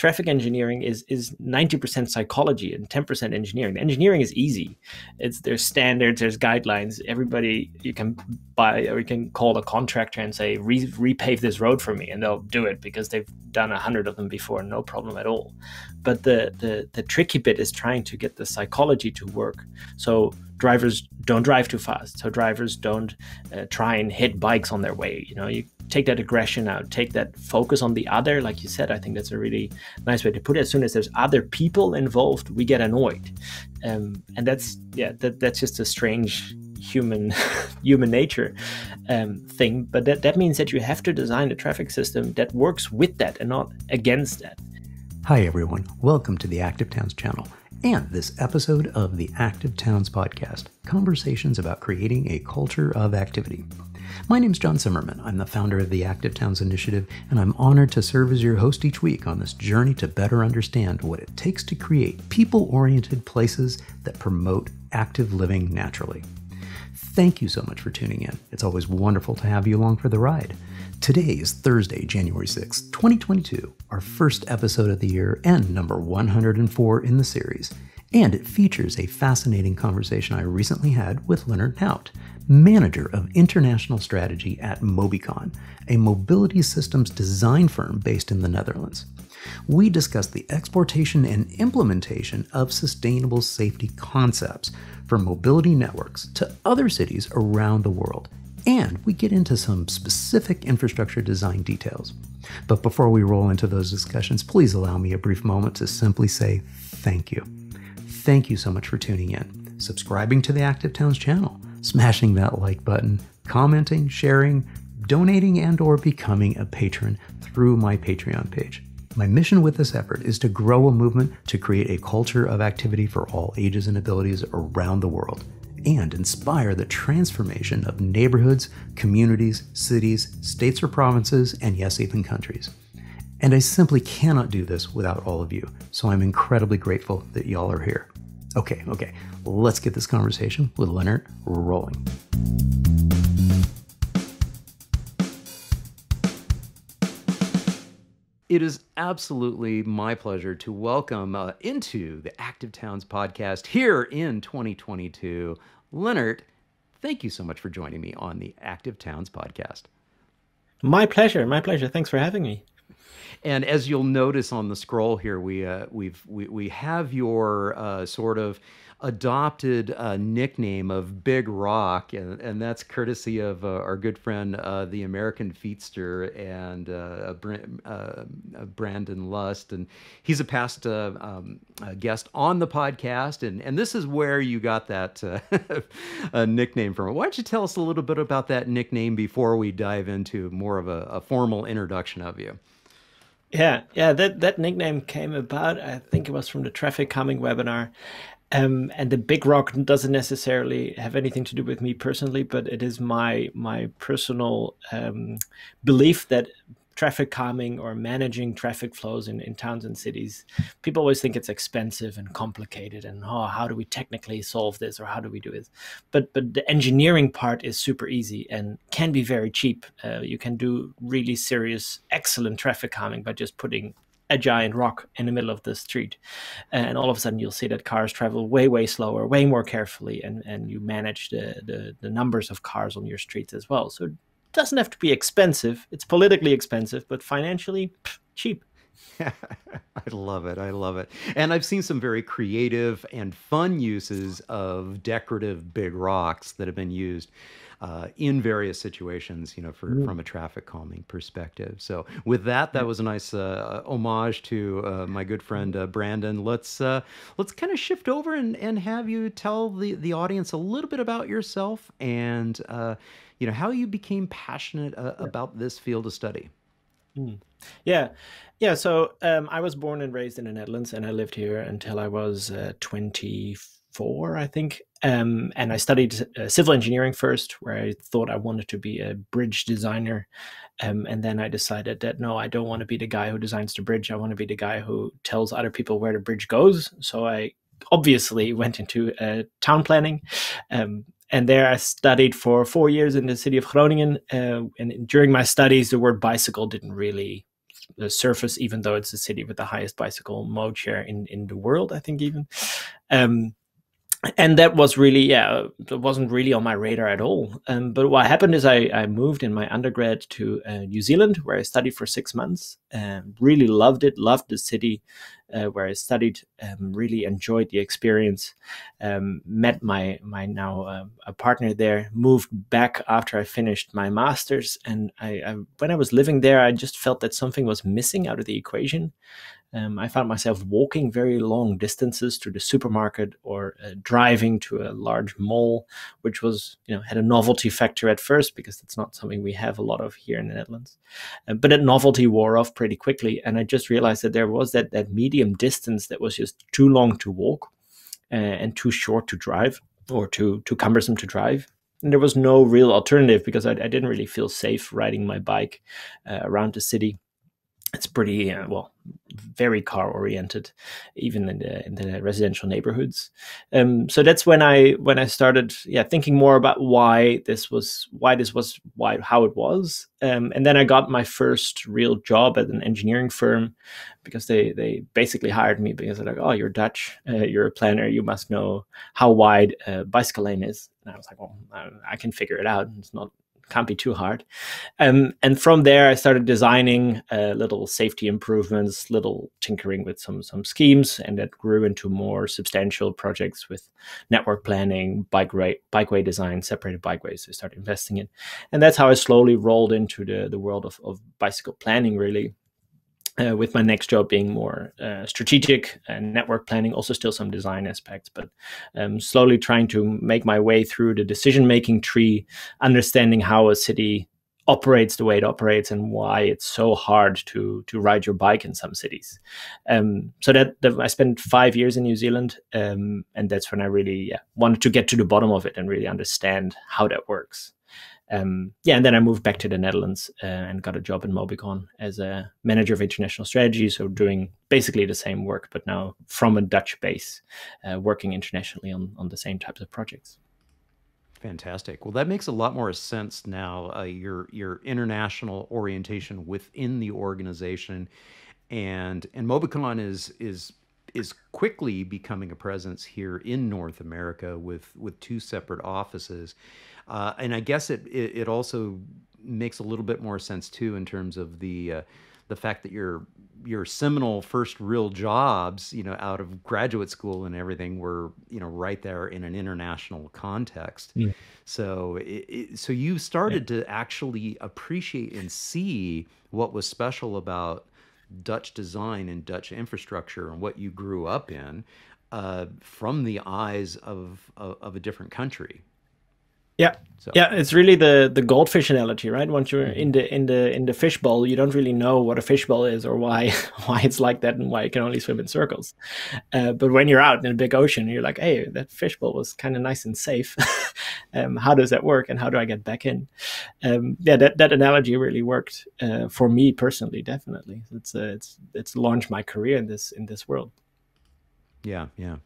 traffic engineering is is 90% psychology and 10% engineering. The engineering is easy. It's there's standards, there's guidelines. Everybody you can buy or you can call a contractor and say Re- repave this road for me, and they'll do it because they've done a hundred of them before, no problem at all. But the the the tricky bit is trying to get the psychology to work. So drivers don't drive too fast. So drivers don't uh, try and hit bikes on their way. You know, you take that aggression out, take that focus on the other. Like you said, I think that's a really nice way to put it. As soon as there's other people involved, we get annoyed, um, and that's yeah, that, that's just a strange human human nature um, thing. But that that means that you have to design a traffic system that works with that and not against that. Hi everyone, welcome to the Active Towns channel and this episode of the Active Towns podcast conversations about creating a culture of activity. My name's John Zimmerman. I'm the founder of the Active Towns Initiative, and I'm honored to serve as your host each week on this journey to better understand what it takes to create people oriented places that promote active living naturally. Thank you so much for tuning in. It's always wonderful to have you along for the ride. Today is Thursday, January 6, 2022, our first episode of the year and number 104 in the series. And it features a fascinating conversation I recently had with Lennart Nout, manager of international strategy at Mobycon, a mobility systems design firm based in the Netherlands. We discuss the exportation and implementation of sustainable safety concepts for mobility networks to other cities around the world and we get into some specific infrastructure design details. But before we roll into those discussions, please allow me a brief moment to simply say thank you. Thank you so much for tuning in, subscribing to the Active Towns channel, smashing that like button, commenting, sharing, donating and or becoming a patron through my Patreon page. My mission with this effort is to grow a movement to create a culture of activity for all ages and abilities around the world and inspire the transformation of neighborhoods, communities, cities, states or provinces, and yes, even countries. And I simply cannot do this without all of you, so I'm incredibly grateful that y'all are here. Okay, okay, let's get this conversation with Lennart rolling. It is absolutely my pleasure to welcome uh, into the Active Towns podcast here in 2022. Lennart, thank you so much for joining me on the Active Towns podcast. My pleasure. My pleasure. Thanks for having me. And as you'll notice on the scroll here, we uh, we've we, we have your uh, sort of adopted a nickname of Big Rock, and, and that's courtesy of uh, our good friend, uh, the American Fietser, and uh, uh, Brandon Lust. And he's a past uh, um, guest on the podcast, and, and this is where you got that nickname from. Why don't you tell us a little bit about that nickname before we dive into more of a, a formal introduction of you? Yeah, yeah, that, that nickname came about. I think it was from the traffic calming webinar. Um, and the big rock doesn't necessarily have anything to do with me personally, but it is my my personal um, belief that traffic calming or managing traffic flows in, in towns and cities, people always think it's expensive and complicated and oh, how do we technically solve this or how do we do this? But but the engineering part is super easy and can be very cheap. Uh, you can do really serious, excellent traffic calming by just putting a giant rock in the middle of the street and all of a sudden you'll see that cars travel way way slower way more carefully and and you manage the the, the numbers of cars on your streets as well so doesn't have to be expensive it's politically expensive but financially pff, cheap I love it. I love it. And I've seen some very creative and fun uses of decorative big rocks that have been used uh, in various situations, you know, for, mm. from a traffic calming perspective. So with that, that was a nice uh, homage to uh, my good friend uh, Brandon. Let's uh, let's kind of shift over and, and have you tell the, the audience a little bit about yourself and uh, you know how you became passionate about this field of study. Mm. Yeah, yeah. So um, I was born and raised in the Netherlands, and I lived here until I was uh, 24, I think. Um, and I studied uh, civil engineering first, where I thought I wanted to be a bridge designer. Um, and then I decided that no, I don't want to be the guy who designs the bridge. I want to be the guy who tells other people where the bridge goes. So I obviously went into uh, town planning. Um, and there I studied for four years in the city of Groningen. Uh, and during my studies, the word bicycle didn't really uh, surface, even though it's a city with the highest bicycle mode share in in the world. I think even. Um, and that was really yeah it wasn't really on my radar at all um, but what happened is I, I moved in my undergrad to uh, new zealand where i studied for six months and really loved it loved the city uh, where i studied um, really enjoyed the experience um, met my my now uh, a partner there moved back after i finished my master's and I, I when i was living there i just felt that something was missing out of the equation um, I found myself walking very long distances to the supermarket or uh, driving to a large mall, which was, you know, had a novelty factor at first because it's not something we have a lot of here in the Netherlands. Uh, but that novelty wore off pretty quickly, and I just realized that there was that that medium distance that was just too long to walk uh, and too short to drive or too too cumbersome to drive. And there was no real alternative because I, I didn't really feel safe riding my bike uh, around the city it's pretty uh, well very car oriented even in the in the residential neighborhoods. Um, so that's when i when i started yeah thinking more about why this was why this was why how it was. Um, and then i got my first real job at an engineering firm because they they basically hired me because they're like oh you're dutch. Uh, you're a planner. You must know how wide a bicycle lane is. And i was like well I, I can figure it out. It's not can't be too hard. Um, and from there, I started designing uh, little safety improvements, little tinkering with some some schemes, and that grew into more substantial projects with network planning, bike way, bikeway design, separated bikeways. I started investing in, and that's how I slowly rolled into the the world of, of bicycle planning, really uh, with my next job being more uh, strategic and network planning, also still some design aspects, but um, slowly trying to make my way through the decision making tree, understanding how a city operates the way it operates and why it's so hard to to ride your bike in some cities. Um, so that, that, I spent five years in New Zealand, um, and that's when I really yeah, wanted to get to the bottom of it and really understand how that works um, yeah, and then I moved back to the Netherlands uh, and got a job in Mobycon as a manager of international strategy. So doing basically the same work, but now from a Dutch base, uh, working internationally on on the same types of projects. Fantastic. Well, that makes a lot more sense now. Uh, your your international orientation within the organization, and and Mobycon is is is quickly becoming a presence here in North America with with two separate offices. Uh, and I guess it, it, it also makes a little bit more sense too in terms of the uh, the fact that your your seminal first real jobs, you know, out of graduate school and everything, were you know right there in an international context. Yeah. So it, it, so you started yeah. to actually appreciate and see what was special about Dutch design and Dutch infrastructure and what you grew up in uh, from the eyes of, of, of a different country. Yeah, so. yeah, it's really the the goldfish analogy, right? Once you're in the in the in the fishbowl, you don't really know what a fishbowl is or why why it's like that and why it can only swim in circles. Uh, but when you're out in a big ocean, you're like, hey, that fishbowl was kind of nice and safe. um, how does that work, and how do I get back in? Um, yeah, that that analogy really worked uh, for me personally. Definitely, it's uh, it's it's launched my career in this in this world. Yeah, yeah.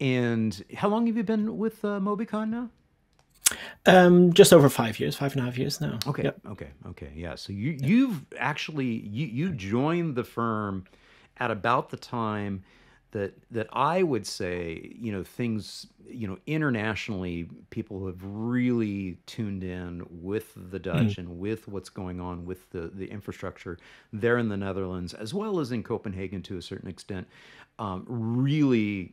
And how long have you been with uh, Mobycon now? Um, just over five years, five and a half years now. Okay, yep. okay, okay. Yeah. So you you've actually you you joined the firm at about the time that that I would say you know things you know internationally people have really tuned in with the Dutch mm. and with what's going on with the the infrastructure there in the Netherlands as well as in Copenhagen to a certain extent. Um, really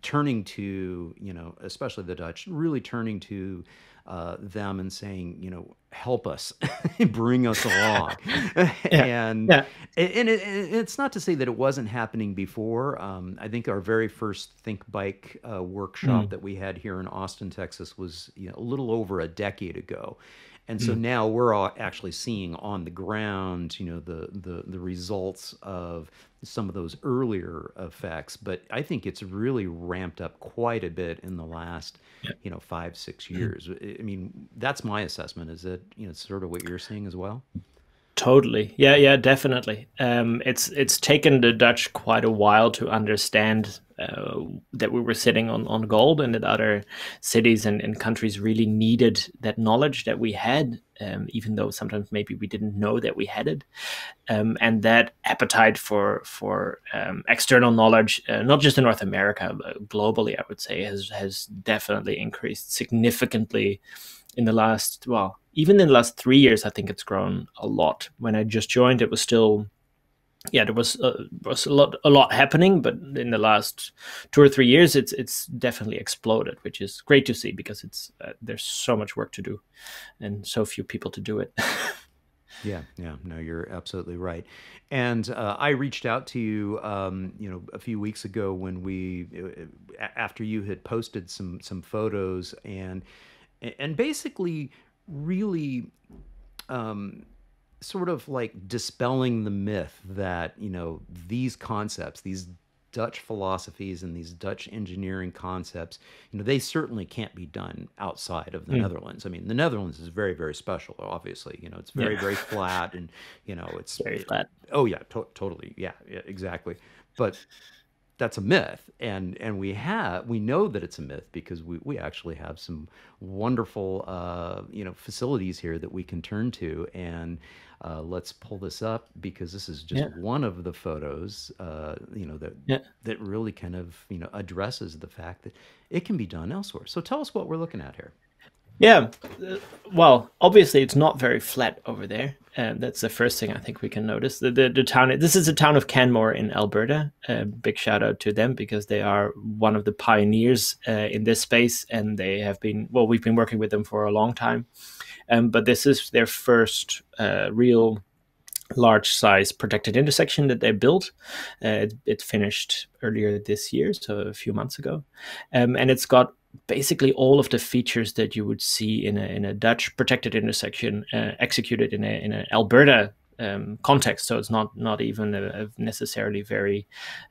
turning to, you know, especially the Dutch, really turning to uh, them and saying, you know, help us, bring us along. yeah. and yeah. and it, it's not to say that it wasn't happening before. Um, I think our very first Think Bike uh, workshop mm. that we had here in Austin, Texas, was you know, a little over a decade ago. And so mm. now we're actually seeing on the ground, you know, the, the the results of some of those earlier effects. But I think it's really ramped up quite a bit in the last, yeah. you know, five six mm. years. Mm. I mean, that's my assessment. Is that you know sort of what you're seeing as well? Totally. Yeah, yeah, definitely. Um, it's it's taken the Dutch quite a while to understand uh, that we were sitting on, on gold and that other cities and, and countries really needed that knowledge that we had, um, even though sometimes maybe we didn't know that we had it. Um, and that appetite for for um, external knowledge, uh, not just in North America, but globally, I would say, has has definitely increased significantly in the last well, even in the last three years. I think it's grown a lot. When I just joined, it was still yeah, there was uh, was a lot a lot happening, but in the last two or three years, it's it's definitely exploded, which is great to see because it's uh, there's so much work to do, and so few people to do it. yeah, yeah, no, you're absolutely right. And uh, I reached out to you, um, you know, a few weeks ago when we uh, after you had posted some some photos and and basically really. Um, sort of like dispelling the myth that you know these concepts these dutch philosophies and these dutch engineering concepts you know they certainly can't be done outside of the mm. netherlands. I mean the netherlands is very very special obviously. You know it's very yeah. very flat and you know it's very flat. Oh yeah to- totally. Yeah, yeah exactly. But that's a myth. And and we have we know that it's a myth because we, we actually have some wonderful uh, you know facilities here that we can turn to. And uh, let's pull this up because this is just yeah. one of the photos, uh, you know, that yeah. that really kind of you know addresses the fact that it can be done elsewhere. So tell us what we're looking at here. Yeah, uh, well, obviously it's not very flat over there. Uh, that's the first thing I think we can notice. The, the, the town. This is the town of Canmore in Alberta. Uh, big shout out to them because they are one of the pioneers uh, in this space, and they have been. Well, we've been working with them for a long time. Um, but this is their first uh, real large size protected intersection that they built. Uh, it, it, finished earlier this year, so a few months ago. Um, and it's got basically all of the features that you would see in a, in a Dutch protected intersection uh, executed in a in an Alberta um, context. So it's not not even a, a necessarily very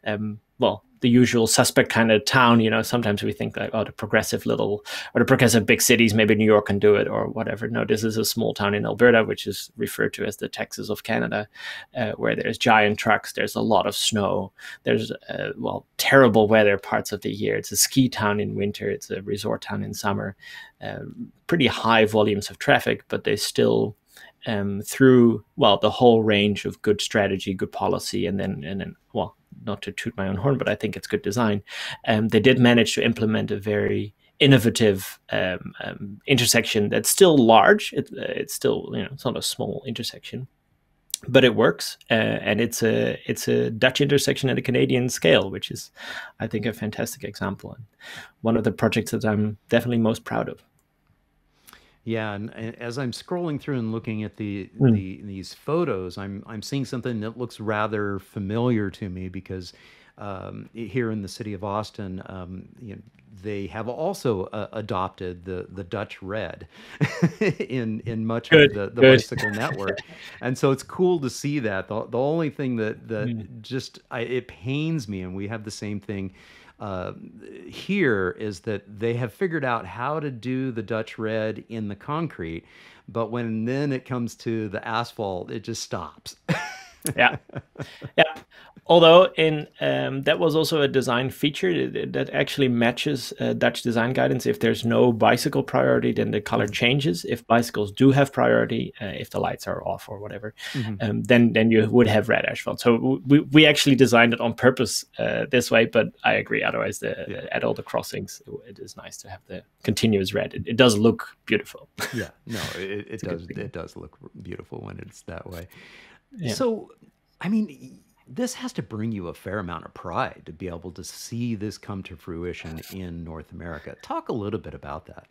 um, well the usual suspect kind of town. You know, sometimes we think like, oh, the progressive little or the progressive big cities, maybe New York can do it or whatever. No, this is a small town in Alberta, which is referred to as the Texas of Canada, uh, where there's giant trucks, there's a lot of snow, there's uh, well terrible weather parts of the year. It's a ski town in winter, it's a resort town in summer. Uh, pretty high volumes of traffic, but they still um, through well the whole range of good strategy, good policy, and then and then well not to toot my own horn, but I think it's good design. Um, they did manage to implement a very innovative um, um, intersection that's still large. It, uh, it's still you know it's not a small intersection, but it works, uh, and it's a it's a Dutch intersection at a Canadian scale, which is I think a fantastic example and one of the projects that I'm definitely most proud of. Yeah, and, and as I'm scrolling through and looking at the, mm. the these photos, I'm I'm seeing something that looks rather familiar to me because um, here in the city of Austin, um, you know, they have also uh, adopted the the Dutch red in in much good, of the, the bicycle network, and so it's cool to see that. The, the only thing that that mm. just I, it pains me, and we have the same thing uh, here is that they have figured out how to do the Dutch red in the concrete, but when then it comes to the asphalt, it just stops. yeah, yeah. Although in um, that was also a design feature that, that actually matches uh, Dutch design guidance. If there's no bicycle priority, then the color mm-hmm. changes. If bicycles do have priority, uh, if the lights are off or whatever, mm-hmm. um, then then you would have red asphalt. So we, we actually designed it on purpose uh, this way. But I agree. Otherwise, the, yeah. at all the crossings, it is nice to have the continuous red. It, it does look beautiful. yeah, no, it, it does. It does look beautiful when it's that way. Yeah. So, I mean this has to bring you a fair amount of pride to be able to see this come to fruition in North America. Talk a little bit about that.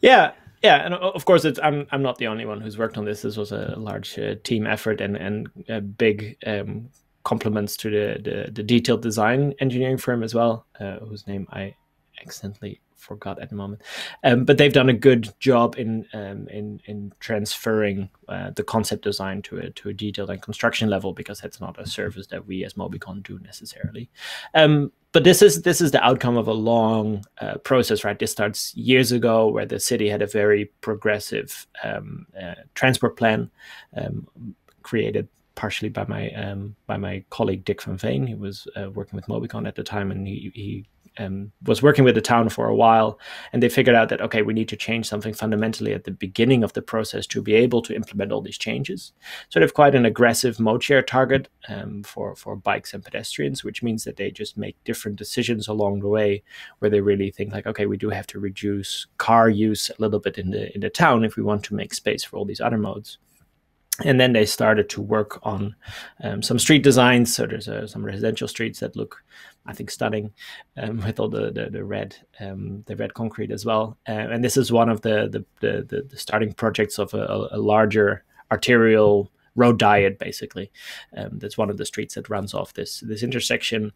Yeah, yeah, and of course, it's I'm I'm not the only one who's worked on this. This was a large uh, team effort and and a big um, compliments to the, the, the detailed design engineering firm as well, uh, whose name I accidentally forgot at the moment. Um, but they've done a good job in um, in in transferring uh, the concept design to a to a detailed and construction level because that's not a service that we as Mobycon do necessarily. Um, but this is this is the outcome of a long uh, process, right? This starts years ago, where the city had a very progressive um, uh, transport plan um, created partially by my um, by my colleague Dick Van Veen. He was uh, working with Mobycon at the time, and he, he um, was working with the town for a while, and they figured out that okay, we need to change something fundamentally at the beginning of the process to be able to implement all these changes. So they have quite an aggressive mode share target um, for for bikes and pedestrians, which means that they just make different decisions along the way, where they really think like, okay, we do have to reduce car use a little bit in the in the town if we want to make space for all these other modes and then they started to work on um, some street designs. So there's uh, some residential streets that look, I think, stunning um, with all the the, the red um, the red concrete as well. Uh, and this is one of the the, the, the starting projects of a, a, larger arterial road diet, basically. Um, that's one of the streets that runs off this this intersection,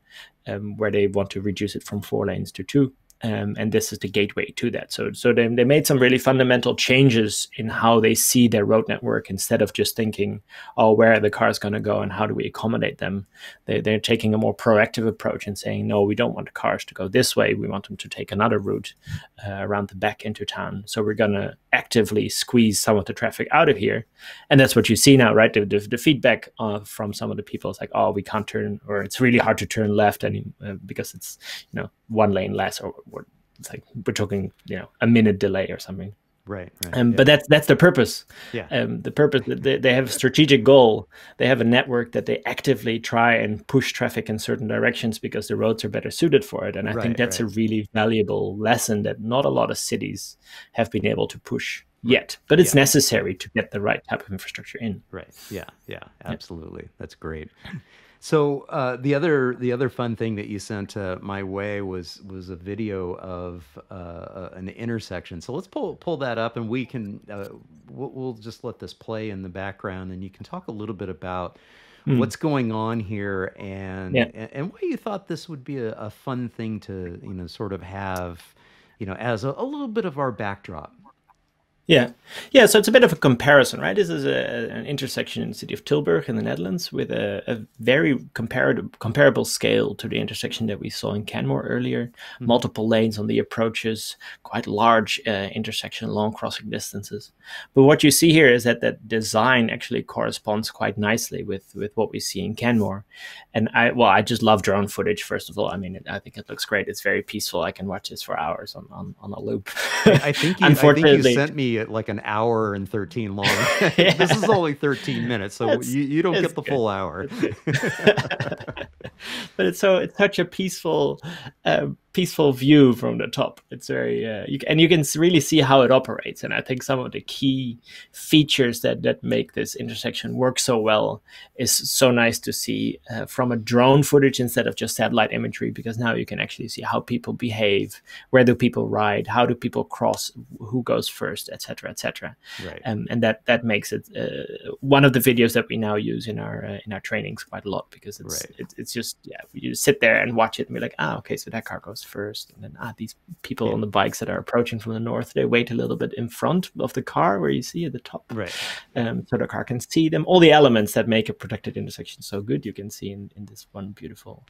um, where they want to reduce it from four lanes to two um, and this is the gateway to that. So, so they, they made some really fundamental changes in how they see their road network instead of just thinking, oh, where are the cars going to go and how do we accommodate them? They, they're taking a more proactive approach and saying, no, we don't want the cars to go this way. We want them to take another route uh, around the back into town. So we're going to actively squeeze some of the traffic out of here. And that's what you see now, right? The, the, the feedback uh, from some of the people is like, oh, we can't turn, or it's really hard to turn left any, uh, because it's, you know, one lane less or, or it's like we're talking you know a minute delay or something. Right, right. Um, yeah. but that's that's the purpose. Yeah. Um, the purpose they, they have a strategic goal. They have a network that they actively try and push traffic in certain directions because the roads are better suited for it. And i right, think that's right. a really valuable lesson that not a lot of cities have been able to push yet but it's yeah. necessary to get the right type of infrastructure in. Right. Yeah yeah absolutely. Yeah. that's great so uh, the other the other fun thing that you sent uh, my way was was a video of uh, an intersection. So let's pull pull that up, and we can uh, we'll, we'll, just let this play in the background, and you can talk a little bit about mm. what's going on here, and, yeah. and, and why you thought this would be a, a, fun thing to you know sort of have you know as a, a little bit of our backdrop. Yeah, yeah. So it's a bit of a comparison, right? This is a, an intersection in the city of Tilburg in the Netherlands with a, a very comparable comparable scale to the intersection that we saw in Canmore earlier. Mm-hmm. Multiple lanes on the approaches, quite large uh, intersection, long crossing distances. But what you see here is that that design actually corresponds quite nicely with with what we see in Canmore. And I well, I just love drone footage. First of all, I mean, it, I think it looks great. It's very peaceful. I can watch this for hours on on, on a loop. I think you, Unfortunately, I think you sent me like an hour and 13 long. yeah. this is only 13 minutes, so you, you don't get the good. full hour. but it's so it's such a peaceful uh, peaceful view from the top. It's very uh, you, and you can really see how it operates. And I think some of the key features that that make this intersection work so well is so nice to see uh, from a drone footage instead of just satellite imagery, because now you can actually see how people behave, where do people ride, how do people cross, who goes first, etc., etc. Right. Um, and that that makes it uh, one of the videos that we now use in our uh, in our trainings quite a lot because it's right. it, it's just yeah you sit there and watch it and be like ah okay so that car goes first and then ah these people yeah. on the bikes that are approaching from the north. They wait a little bit in front of the car where you see at the top right. um, so the car can see them. All the elements that make a protected intersection so good you can see in, in this one beautiful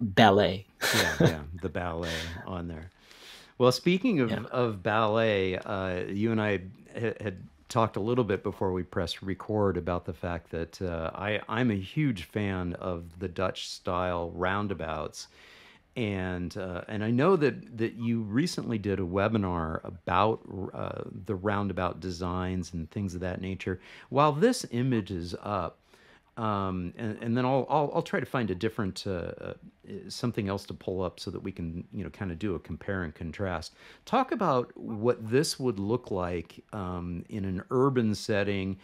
ballet. Yeah yeah the ballet on there. Well speaking of, yeah. of ballet uh, you and i had talked a little bit before we pressed record about the fact that uh, I, I'm a huge fan of the Dutch style roundabouts and uh, and I know that that you recently did a webinar about uh, the roundabout designs and things of that nature. While this image is up, um, and, and then I'll, I'll, I'll try to find a different uh, uh something else to pull up so that we can you know kind of do a compare and contrast. Talk about what this would look like um, in an urban setting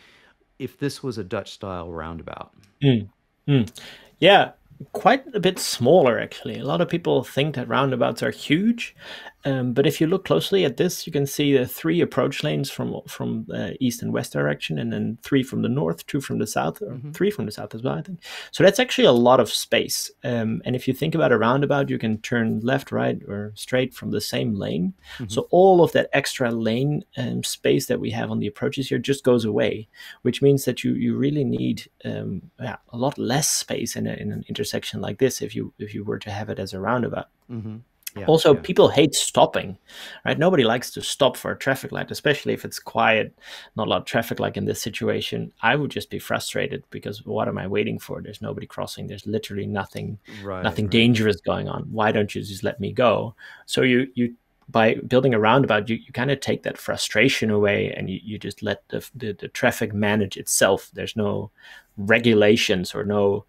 if this was a Dutch style roundabout. Mm. Mm. Yeah, quite a bit smaller actually. A lot of people think that roundabouts are huge, um, but if you look closely at this, you can see the three approach lanes from from uh, east and west direction, and then three from the north, two from the south, or mm-hmm. three from the south as well. I think so. That's actually a lot of space. Um, and if you think about a roundabout, you can turn left, right, or straight from the same lane. Mm-hmm. So all of that extra lane um, space that we have on the approaches here just goes away, which means that you you really need um, yeah, a lot less space in, a, in an intersection like this if you if you were to have it as a roundabout. Mm-hmm. Yeah, also, yeah. people hate stopping, right? Nobody likes to stop for a traffic light, especially if it's quiet, not a lot of traffic. Like in this situation, I would just be frustrated because what am I waiting for? There's nobody crossing. There's literally nothing, right, nothing right. dangerous going on. Why don't you just let me go? So you you by building a roundabout, you, you kind of take that frustration away and you, you just let the, the, the traffic manage itself. There's no regulations or no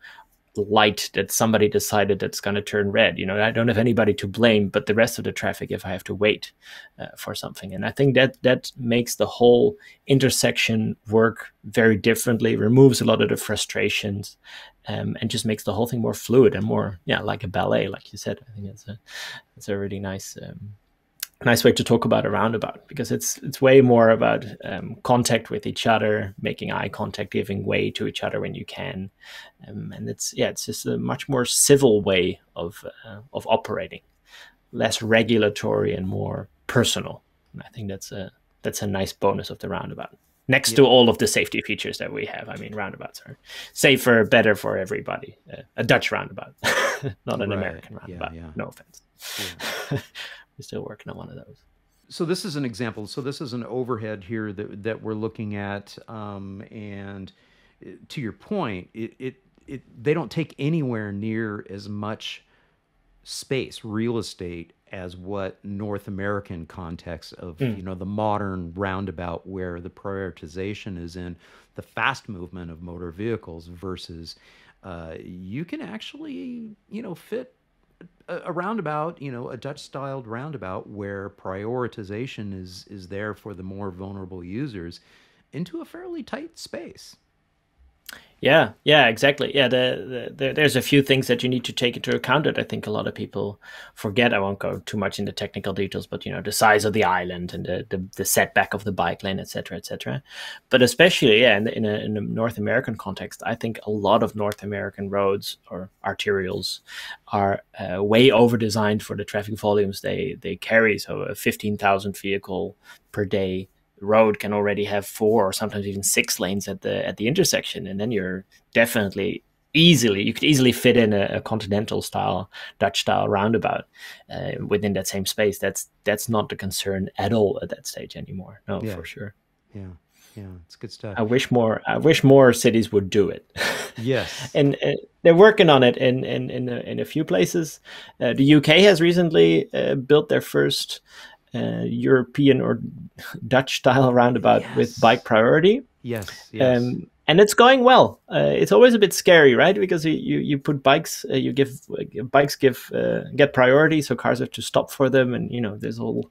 light that somebody decided that's going to turn red. You know, I don't have anybody to blame, but the rest of the traffic if I have to wait uh, for something. And I think that that makes the whole intersection work very differently, removes a lot of the frustrations, um, and just makes the whole thing more fluid and more, yeah, like a ballet, like you said. I think it's a it's a really nice. Um, nice way to talk about a roundabout because it's it's way more about um, contact with each other, making eye contact, giving way to each other when you can, um, and it's yeah, it's just a much more civil way of uh, of operating, less regulatory and more personal. And I think that's a that's a nice bonus of the roundabout. Next to all of the safety features that we have, I mean, roundabouts are safer, better for everybody. Uh, a Dutch roundabout, not an right. American roundabout. Yeah, yeah. No offense. Yeah. We're still working on one of those. So this is an example. So this is an overhead here that that we're looking at, um, and uh, to your point, it, it it they don't take anywhere near as much space, real estate, as what North American context of mm. you know the modern roundabout where the prioritization is in the fast movement of motor vehicles versus uh, you can actually you know fit a, roundabout, you know, a Dutch styled roundabout where prioritization is is there for the more vulnerable users into a fairly tight space. Yeah, yeah, exactly. Yeah, the, the, there's a few things that you need to take into account that I think a lot of people forget. I won't go too much into the technical details, but you know, the size of the island and the, the, the setback of the bike lane, etc., etc. But especially, yeah, in, in, a, in a North American context, I think a lot of North American roads or arterials are uh, way over designed for the traffic volumes they they carry. So a fifteen thousand vehicle per day road can already have four or sometimes even six lanes at the at the intersection, and then you're definitely easily you could easily fit in a, a continental style Dutch style roundabout uh, within that same space. That's that's not the concern at all at that stage anymore. No, yeah. for sure. Yeah. Yeah, it's good stuff. I wish more. I wish more cities would do it. Yes, and uh, they're working on it in in in a, in a few places. Uh, the UK has recently uh, built their first uh, European or Dutch style roundabout yes. with bike priority. Yes, yes. Um, and it's going well. Uh, it's always a bit scary, right? Because you you, you put bikes, uh, you give uh, bikes give uh, get priority, so cars have to stop for them, and you know there's all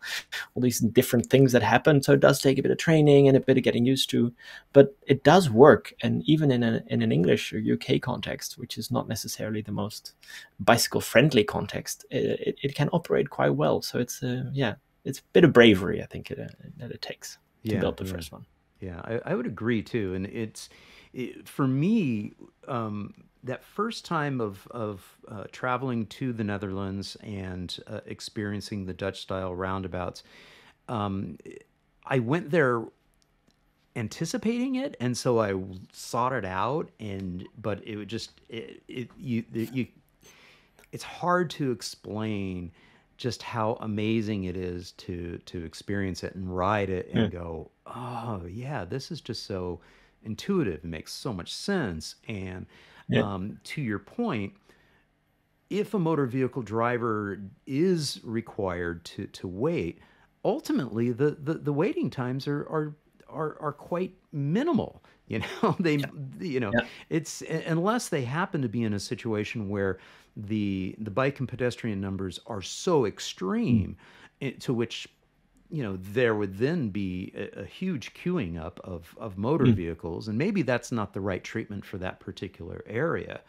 all these different things that happen. So it does take a bit of training and a bit of getting used to, but it does work. And even in a in an English or UK context, which is not necessarily the most bicycle friendly context, it, it, it can operate quite well. So it's uh, yeah, it's a bit of bravery, I think, it, that it takes to yeah, build the yeah. first one. Yeah, I, I, would agree too. And it's it, for me um, that first time of of uh, traveling to the Netherlands and uh, experiencing the Dutch style roundabouts. Um, I went there anticipating it, and so I sought it out. And but it would just it, it you you it's hard to explain just how amazing it is to to experience it and ride it and yeah. go, oh yeah, this is just so intuitive. It makes so much sense. And yeah. um, to your point, if a motor vehicle driver is required to to wait, ultimately the the, the waiting times are are are, are quite minimal you know they yeah. you know yeah. it's unless they happen to be in a situation where the the bike and pedestrian numbers are so extreme mm. to which you know there would then be a, a huge queuing up of of motor mm. vehicles and maybe that's not the right treatment for that particular area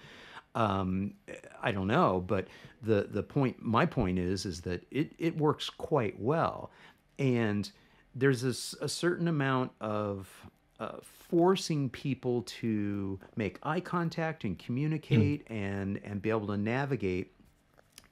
um, I don't know, but the the point my point is is that it it works quite well, and there's this, a certain amount of uh, forcing people to make eye contact and communicate mm. and and be able to navigate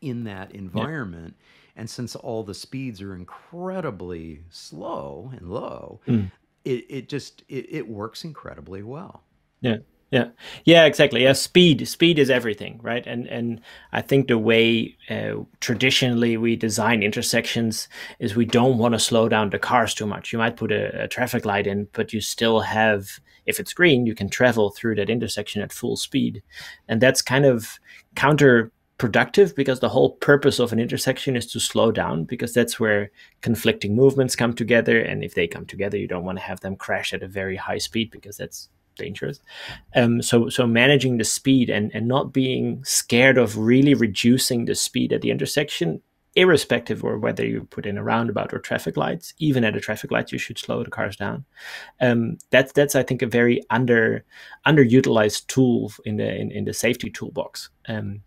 in that environment. Yeah. And since all the speeds are incredibly slow and low, mm. it, it just it, it works incredibly well. Yeah. Yeah, yeah, exactly. Yeah, speed, speed is everything, right? And and I think the way uh, traditionally we design intersections is we don't want to slow down the cars too much. You might put a, a, traffic light in, but you still have, if it's green, you can travel through that intersection at full speed, and that's kind of counterproductive because the whole purpose of an intersection is to slow down because that's where conflicting movements come together, and if they come together, you don't want to have them crash at a very high speed because that's dangerous. Um, so so managing the speed and and not being scared of really reducing the speed at the intersection, irrespective of whether you put in a roundabout or traffic lights. Even at a traffic light, you should slow the cars down. Um, that's that's I think a very under underutilized tool in the in, in the safety toolbox. Um,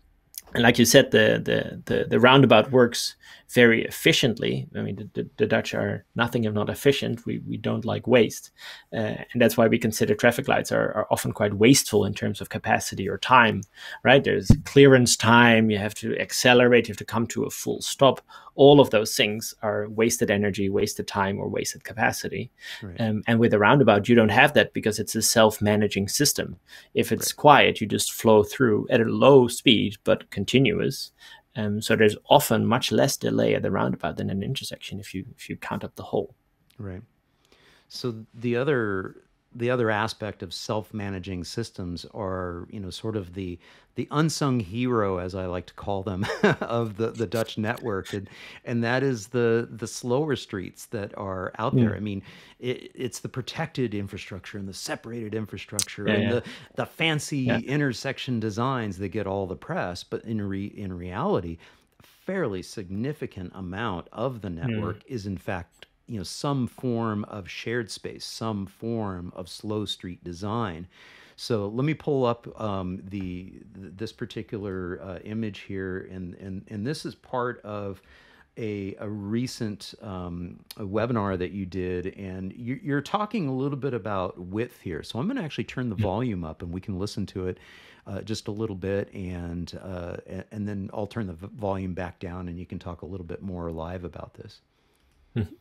and like you said, the, the the the roundabout works very efficiently. I mean, the, the, Dutch are nothing if not efficient. We, we don't like waste. Uh, and that's why we consider traffic lights are, are often quite wasteful in terms of capacity or time, right? There's clearance time, you have to accelerate, you have to come to a full stop. All of those things are wasted energy, wasted time, or wasted capacity. Right. Um, and with a roundabout, you don't have that because it's a self managing system. If it's right. quiet, you just flow through at a low speed, but continuous. Um, so there's often much less delay at the roundabout than an intersection if you if you count up the whole. Right. So the other the other aspect of self-managing systems are you know sort of the the unsung hero as i like to call them of the the dutch network and and that is the the slower streets that are out there mm. i mean it, it's the protected infrastructure and the separated infrastructure yeah, and yeah. the the fancy yeah. intersection designs that get all the press but in re, in reality a fairly significant amount of the mm. network is in fact you know some form of shared space, some form of slow street design. So let me pull up um, the this particular uh, image here, and and and this is part of a, a recent um, a webinar that you did, and you, are talking a little bit about width here. So I'm going to actually turn the volume up, and we can listen to it uh, just a little bit, and uh, and then I'll turn the volume back down, and you can talk a little bit more live about this. Mm-hmm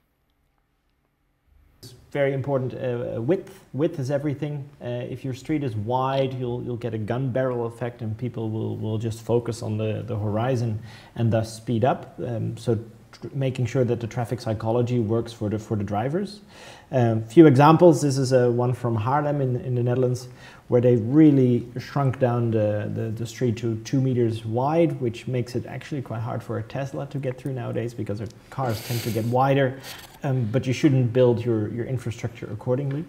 very important. Uh, uh, width, width is everything. Uh, if your street is wide, you'll you'll get a gun barrel effect, and people will, will just focus on the, the horizon and thus speed up. Um, so making sure that the traffic psychology works for the for the drivers. A um, few examples. This is a one from Haarlem in in the Netherlands, where they really shrunk down the, the, the street to two meters wide, which makes it actually quite hard for a Tesla to get through nowadays because their cars tend to get wider. Um, but you shouldn't build your your infrastructure accordingly.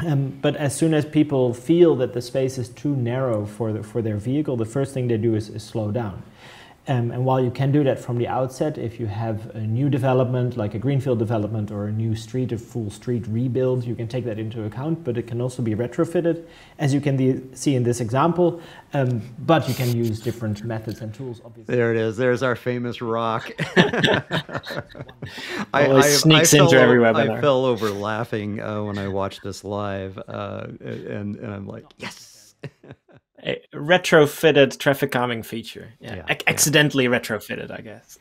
Um, but as soon as people feel that the space is too narrow for the, for their vehicle, the first thing they do is, is slow down. Um, and while you can do that from the outset, if you have a new development like a greenfield development or a new street, a full street rebuild, you can take that into account, but it can also be retrofitted, as you can see in this example. Um, but you can use different methods and tools, obviously. There it is. There's our famous rock. I, I, sneaks I into every webinar. I fell over laughing uh, when I watched this live, uh, and, and I'm like, yes a retrofitted traffic calming feature. Yeah, yeah accidentally yeah. retrofitted, I guess.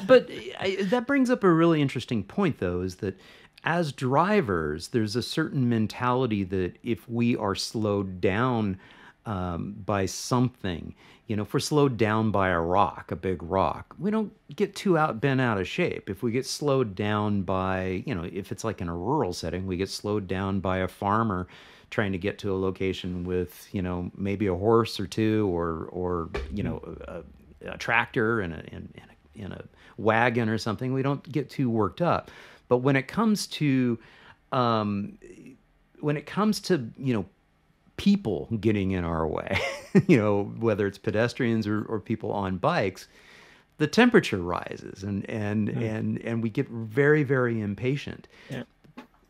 but I, that brings up a really interesting point, though, is that as drivers, there's a certain mentality that if we are slowed down um, by something, you know, if we're slowed down by a rock, a big rock, we don't get too out bent out of shape. If we get slowed down by, you know, if it's like in a rural setting, we get slowed down by a farmer trying to get to a location with you know maybe a horse or two or or you know a, a tractor and a, and, a, and a wagon or something we don't get too worked up but when it comes to um, when it comes to you know people getting in our way you know whether it's pedestrians or, or people on bikes the temperature rises and and mm. and and we get very very impatient yeah.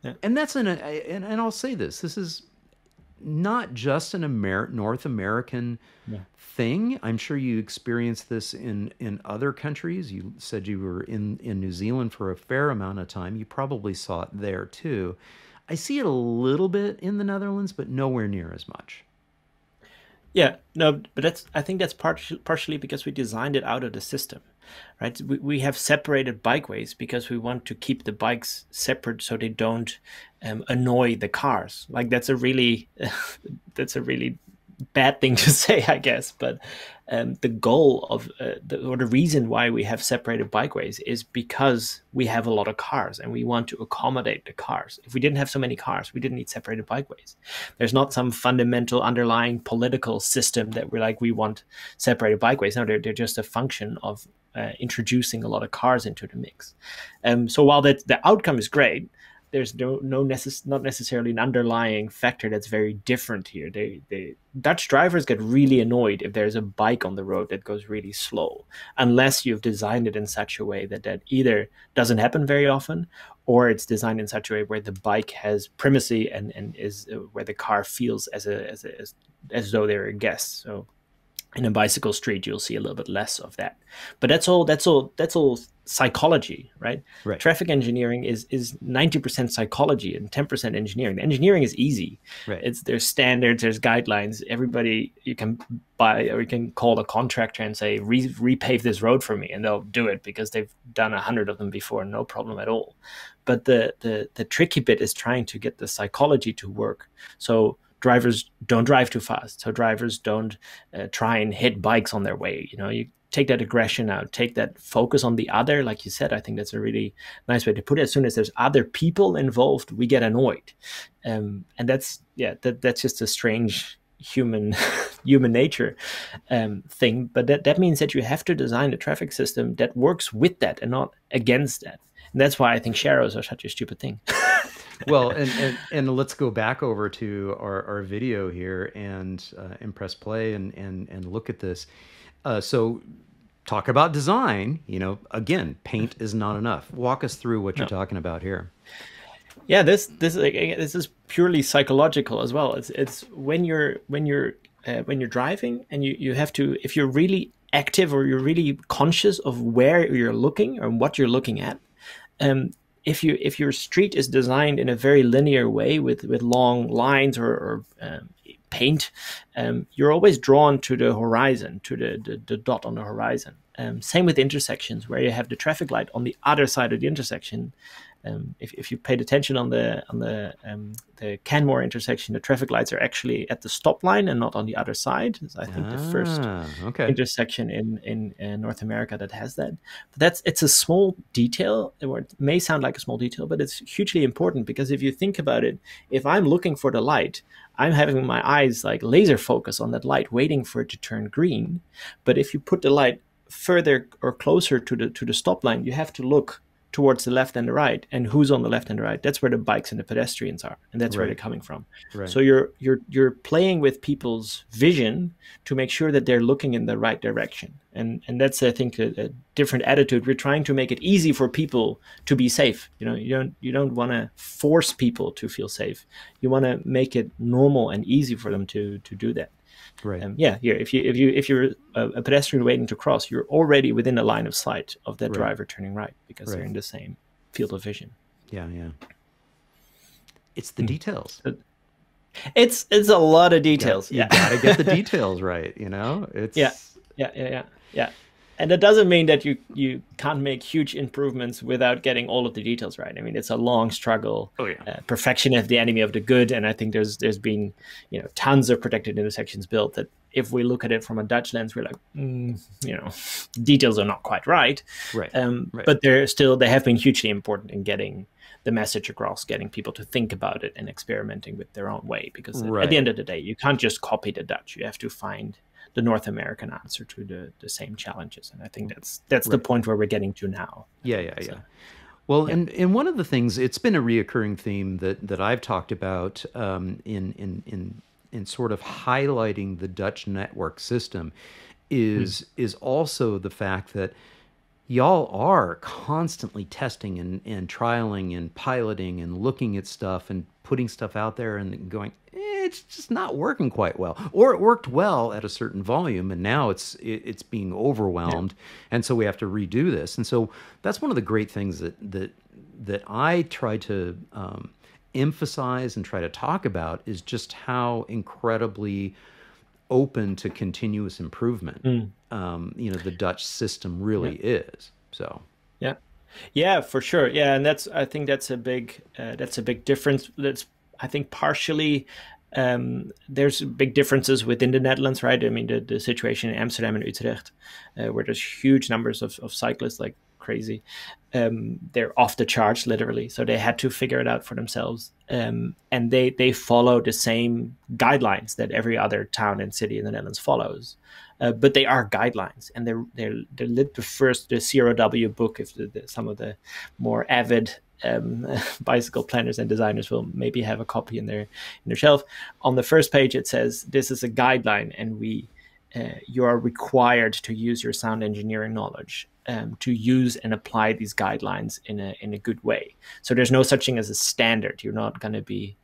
Yeah. and that's an and, and i'll say this this is not just an Amer- North American yeah. thing. I'm sure you experienced this in, in other countries. You said you were in, in New Zealand for a fair amount of time. You probably saw it there too. I see it a little bit in the Netherlands, but nowhere near as much. Yeah, no, but that's I think that's partially partially because we designed it out of the system, right? We we have separated bikeways because we want to keep the bikes separate so they don't um, annoy the cars. Like that's a really that's a really bad thing to say, I guess. But um, the goal of uh, the, or the reason why we have separated bikeways is because we have a lot of cars and we want to accommodate the cars. If we didn't have so many cars, we didn't need separated bikeways. There's not some fundamental underlying political system that we're like we want separated bikeways. No, they're, they're just a function of uh, introducing a lot of cars into the mix. Um, so while that the outcome is great, there's no no necess- not necessarily an underlying factor that's very different here. They they Dutch drivers get really annoyed if there's a bike on the road that goes really slow, unless you've designed it in such a way that that either doesn't happen very often, or it's designed in such a way where the bike has primacy and and is uh, where the car feels as a as a, as, as though they're a guest. So in a bicycle street you'll see a little bit less of that. But that's all that's all that's all psychology right, right. traffic engineering is is 90% psychology and 10% engineering. The engineering is easy. Right. it's there's standards there's guidelines. Everybody you can buy or you can call a contractor and say Re- repave this road for me and they'll do it because they've done a hundred of them before no problem at all. But the the the tricky bit is trying to get the psychology to work. So drivers don't drive too fast. So drivers don't uh, try and hit bikes on their way. You know, you take that aggression out, take that focus on the other. Like you said, I think that's a really nice way to put it. As soon as there's other people involved, we get annoyed, um, and that's yeah, that that's just a strange human human nature um, thing. But that that means that you have to design a traffic system that works with that and not against that. And that's why I think sharrows are such a stupid thing. well, and, and, and let's go back over to our, our video here and uh, and press play and and and look at this. Uh, so talk about design. You know, again, paint is not enough. Walk us through what you're talking about here. Yeah, this this this is purely psychological as well. It's it's when you're when you're uh, when you're driving and you you have to if you're really active or you're really conscious of where you're looking and what you're looking at um, if you if your street is designed in a very linear way with with long lines or, or um, paint, um, you're always drawn to the horizon, to the the, the dot on the horizon. Um, same with intersections, where you have the traffic light on the other side of the intersection, um, if, if you paid attention on the on the um, the Canmore intersection, the traffic lights are actually at the stop line and not on the other side. It's, I think ah, the first okay. intersection in in uh, North America that has that. But that's it's a small detail. Or it may sound like a small detail, but it's hugely important because if you think about it, if I'm looking for the light, I'm having my eyes like laser focus on that light, waiting for it to turn green. But if you put the light further or closer to the to the stop line, you have to look towards the left and the right and who's on the left and the right. That's where the bikes and the pedestrians are and that's right. where they're coming from. Right. so you're you're you're playing with people's vision to make sure that they're looking in the right direction. And and that's i think a, a different attitude. We're trying to make it easy for people to be safe. You know you don't you don't want to force people to feel safe. You want to make it normal and easy for them to to do that Right. Um, yeah. Yeah. If you if you if you're a, a, pedestrian waiting to cross, you're already within a line of sight of that right. driver turning right because right. they're in the same field of vision. Yeah. Yeah. It's the mm. details. It's it's a lot of details. You, yeah. you gotta get the details right. You know. It's yeah. Yeah. Yeah. Yeah. Yeah and that doesn't mean that you you can't make huge improvements without getting all of the details right. I mean, it's a long struggle. Oh yeah, uh, perfection is the enemy of the good, and I think there's there's been you know tons of protected intersections built that if we look at it from a Dutch lens, we're like, mm, you know, details are not quite right. Right. Um, right. But they're still they have been hugely important in getting the message across, getting people to think about it and experimenting with their own way. Because right. at the end of the day, you can't just copy the Dutch. You have to find the North American answer to the, the same challenges. And I think that's that's right. the point where we're getting to now. Yeah, yeah, so, yeah. Well, yeah. and, and one of the things it's been a reoccurring theme that, that I've talked about um, in in in in sort of highlighting the Dutch network system is hmm. is also the fact that y'all are constantly testing and, and trialing and piloting and looking at stuff and putting stuff out there and going, eh, it's just not working quite well. Or it worked well at a certain volume and now it's it, it's being overwhelmed. Yeah. And so we have to redo this. And so that's one of the great things that that that I try to um, emphasize and try to talk about is just how incredibly open to continuous improvement. Mm. Um, you know, the Dutch system really yeah. is. So yeah, for sure. Yeah, and that's I think that's a big uh, that's a big difference. That's I think partially um, there's big differences within the Netherlands, right? I mean, the, the situation in Amsterdam and Utrecht, uh, where there's huge numbers of, of cyclists, like crazy. Um, they're off the charts, literally. So they had to figure it out for themselves, um, and they they follow the same guidelines that every other town and city in the Netherlands follows. Uh, but they are guidelines, and they're they're they're lit the first the CROW book. If the, the, some of the more avid um, bicycle planners and designers will maybe have a copy in their in their shelf. On the first page, it says this is a guideline, and we uh, you are required to use your sound engineering knowledge um, to use and apply these guidelines in a in a good way. So there's no such thing as a standard. You're not going to be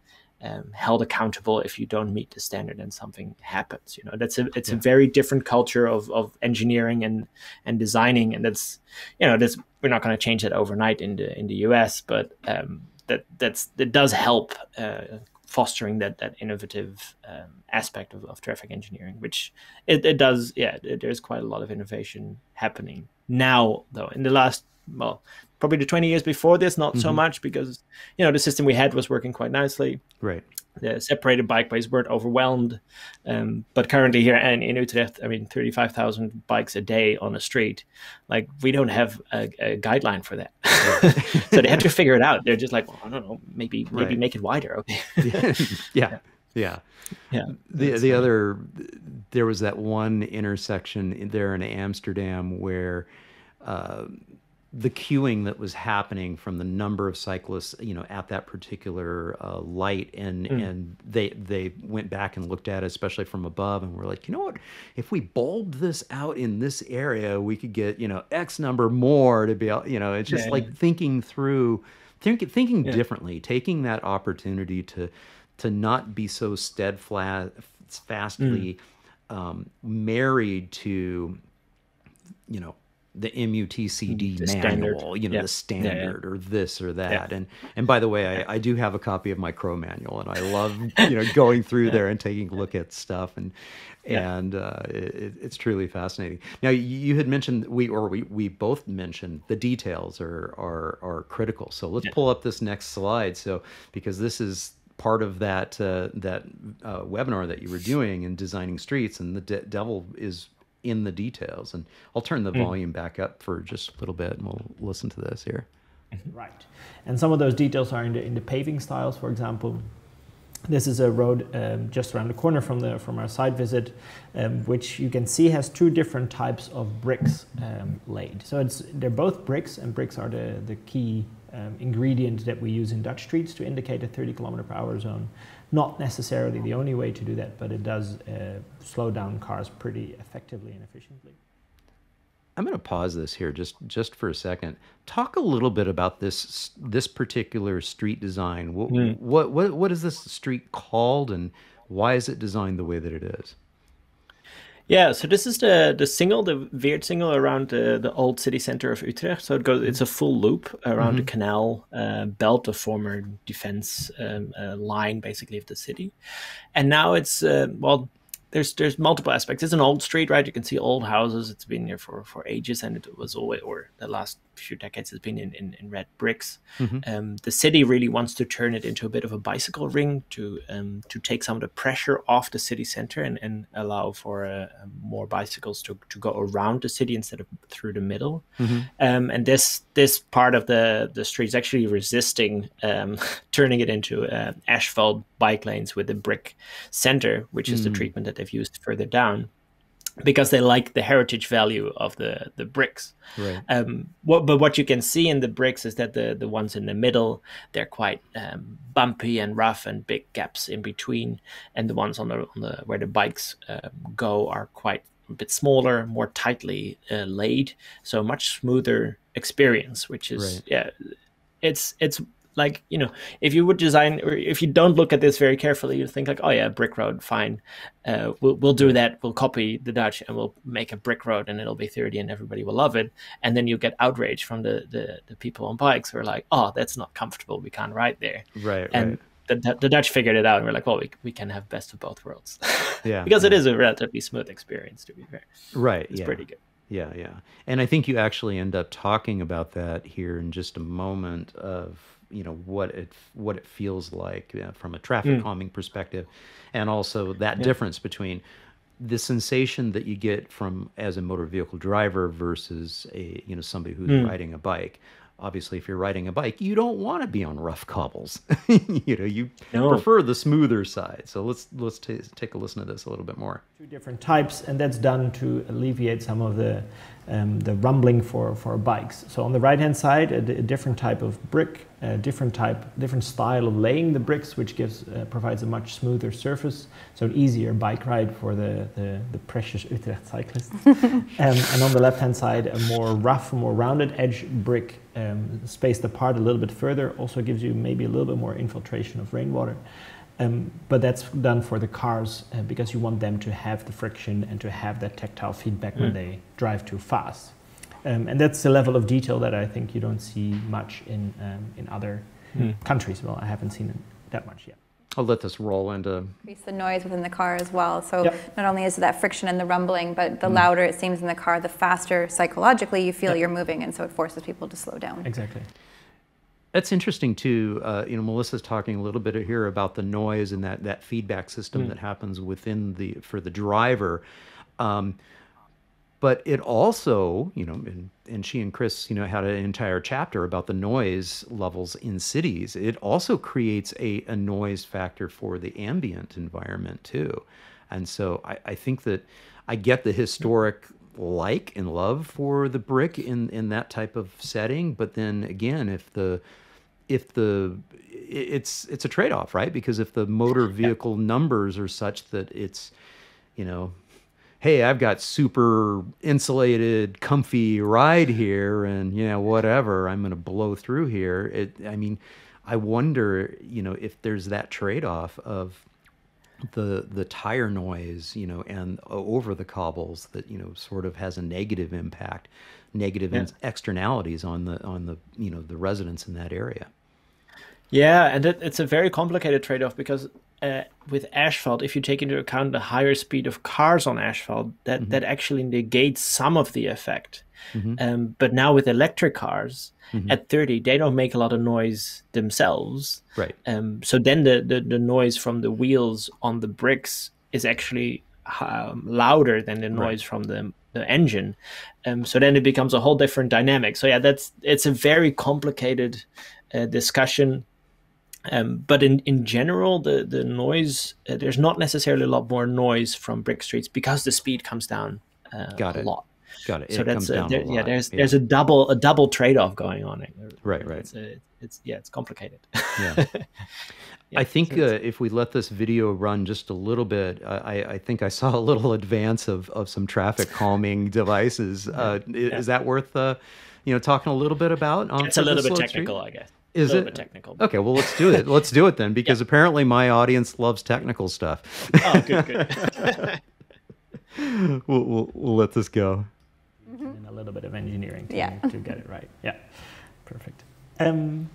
um, held accountable if you don't meet the standard and something happens. You know, that's a it's yeah. a very different culture of, of engineering and and designing, and that's you know that's we're not going to change that overnight in the in the US, but um, that that's that does help uh, fostering that that innovative um, aspect of, of traffic engineering, which it, it does. Yeah, there's quite a lot of innovation happening now, though. In the last well, probably the 20 years before this, not mm-hmm. so much because you know the system we had was working quite nicely. Right. The separated bikeways weren't overwhelmed, um, but currently here and in Utrecht, I mean, 35,000 bikes a day on a street. Like we don't have a, a guideline for that, so they have to figure it out. They're just like, well, I don't know, maybe maybe right. make it wider. Okay. yeah. yeah. Yeah. The the funny. other there was that one intersection there in Amsterdam where uh, the queuing that was happening from the number of cyclists, you know, at that particular uh, light, and mm. and they they went back and looked at it, especially from above, and were like, you know what, if we bulbed this out in this area, we could get you know X number more to be, you know, it's just yeah, like thinking through, think, thinking yeah. differently, taking that opportunity to to not be so steadfast, fastly mm. um, married to, you know the MUTCD the manual, standard. you know, yeah. the standard yeah, yeah. or this or that. And and by the way, I, I do have a copy of my Crow manual, and I love you know going through there and taking a look at stuff, and and uh, it, it's truly fascinating. Now you had mentioned we or we we both mentioned the details are are are critical. So let's pull up this next slide. So because this is part of that uh, that uh, webinar that you were doing in designing streets, and the de- devil is in the details. And I'll turn the mm. volume back up for just a little bit and we'll listen to this here. Right. And some of those details are in the, in the paving styles, for example. This is a road um, just around the corner from the from our site visit, um, which you can see has two different types of bricks um, laid. So it's they're both bricks, and bricks are the the key um, ingredient that we use in Dutch streets to indicate a 30 kilometer per hour zone. Not necessarily the only way to do that, but it does uh, slow down cars pretty effectively and efficiently. I'm going to pause this here just just for a second. Talk a little bit about this this particular street design. What, mm. what what what is this street called, and why is it designed the way that it is? Yeah, so this is the the Singel, the Weerdsingel around the, the old city center of Utrecht. So it goes, it's a full loop around mm-hmm. the canal uh, belt, the former defense um, uh, line, basically of the city. And now it's uh, well, there's there's multiple aspects. It's an old street, right? You can see old houses. It's been here for for ages, and it was always, or the last few decades, has been in in, in red bricks. Mm-hmm. Um, the city really wants to turn it into a bit of a bicycle ring to um, to take some of the pressure off the city center and, and allow for uh, more bicycles to, to go around the city instead of through the middle. Mm-hmm. Um, and this this part of the the street is actually resisting um, turning it into uh, asphalt bike lanes with a brick center, which is mm. the treatment that they've used further down because they like the heritage value of the the bricks. Right. Um, what, but what you can see in the bricks is that the the ones in the middle they're quite um, bumpy and rough and big gaps in between, and the ones on the on the where the bikes uh, go are quite a bit smaller, more tightly uh, laid, so much smoother experience. Which is right. yeah, it's it's like you know if you would design or if you don't look at this very carefully you think like oh yeah brick road fine uh, we'll, we'll do that we'll copy the dutch and we'll make a brick road and it'll be 30 and everybody will love it and then you get outrage from the, the, the people on bikes who are like oh that's not comfortable we can't ride there right and right. the, the Dutch figured it out, and we're like, well, we, we can have best of both worlds. Yeah, because yeah. it is a relatively smooth experience, to be fair. Right. It's yeah. pretty good. Yeah, yeah. And I think you actually end up talking about that here in just a moment of you know what it what it feels like yeah, from a traffic mm. calming perspective, and also that difference between the sensation that you get from as a motor vehicle driver versus a you know somebody who's mm. riding a bike. Obviously, if you're riding a bike, you don't want to be on rough cobbles. you know, you No. prefer the smoother side. So let's let's ta take a listen to this a little bit more. two different types, and that's done to alleviate some of the um, the rumbling for, for bikes. So on the right hand side, a, different type of brick, a different type, different style of laying the bricks, which gives uh, provides a much smoother surface, so an easier bike ride for the the, the precious Utrecht cyclists. um, and on the left hand side, a more rough, more rounded edge brick, um, spaced apart a little bit further, also gives you maybe a little bit more infiltration of rainwater. Um, but that's done for the cars uh, because you want them to have the friction and to have that tactile feedback when Mm. they drive too fast. Um, and that's the level of detail that I think you don't see much in um, in other Mm. countries. Well, I haven't seen it that much yet. I'll let this roll into increase the noise within the car as well. So Yep. not only is that friction and the rumbling, but the louder it seems in the car, the faster psychologically you feel Yep. you're moving, and so it forces people to slow down. Exactly. That's interesting too. Uh, you know, Melissa's talking a little bit here about the noise and that that feedback system that happens within the for the driver. Um, but it also, you know, and, and she and Chris, you know, had an entire chapter about the noise levels in cities. It also creates a, a noise factor for the ambient environment too. And so I, I think that I get the historic like and love for the brick in, in that type of setting. But then again, if the if the it's it's a trade-off right? Because if the motor vehicle numbers are such that it's you know hey i've got super insulated comfy ride here and you know whatever i'm going to blow through here. It i mean i wonder you know if there's that trade-off of the the tire noise you know and over the cobbles that you know sort of has a negative impact negative Yeah. externalities on the on the you know the residents in that area Yeah, and it, it's a very complicated trade-off because uh, with asphalt, if you take into account the higher speed of cars on asphalt, that that actually negates some of the effect. Um, but now with electric cars at 30, they don't make a lot of noise themselves. right Um, so then the, the, the noise from the wheels on the bricks is actually um, louder than the noise from the, the engine. Um, so then it becomes a whole different dynamic. So yeah, that's it's a very complicated uh, discussion. Um, but in, in general, the the noise uh, there's not necessarily a lot more noise from brick streets because the speed comes down uh, Got a it. lot. got it So it that's a, there, a yeah. There's there's a double a double trade off going on. Right, right. It's, a, it's yeah, it's complicated. yeah. Yeah, I think so uh, if we let this video run just a little bit, I, I- think I saw a little advance of, of some traffic calming devices. Uh, i- Is that worth, uh, you know, talking a little bit about? On it's a little bit Load Street? technical, I guess. Is a little it? bit technical. Okay, well, let's do it. Let's do it then, because apparently my audience loves technical stuff. Oh, good, good. we'll, we'll, we'll let this go. and a little bit of engineering to, Yeah. to get it right. Yeah, perfect. Um,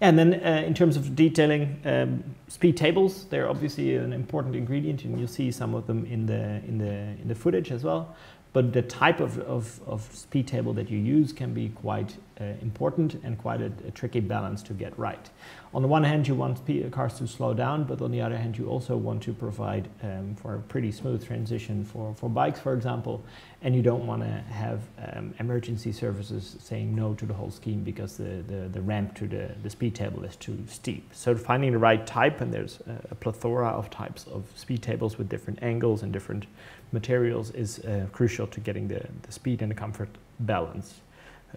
and then uh, in terms of detailing, um, speed tables, they're obviously an important ingredient, and you'll see some of them in the in the in the footage as well. But the type of, of, of speed table that you use can be quite uh, important and quite a, a tricky balance to get right. On the one hand, you want cars to slow down, but on the other hand, you also want to provide um, for a pretty smooth transition for, for bikes, for example, and you don't want to have um, emergency services saying no to the whole scheme because the, the, the ramp to the, the speed table is too steep. So finding the right type, and there's a, a plethora of types of speed tables with different angles and different materials, is uh, crucial to getting the, the speed and the comfort balance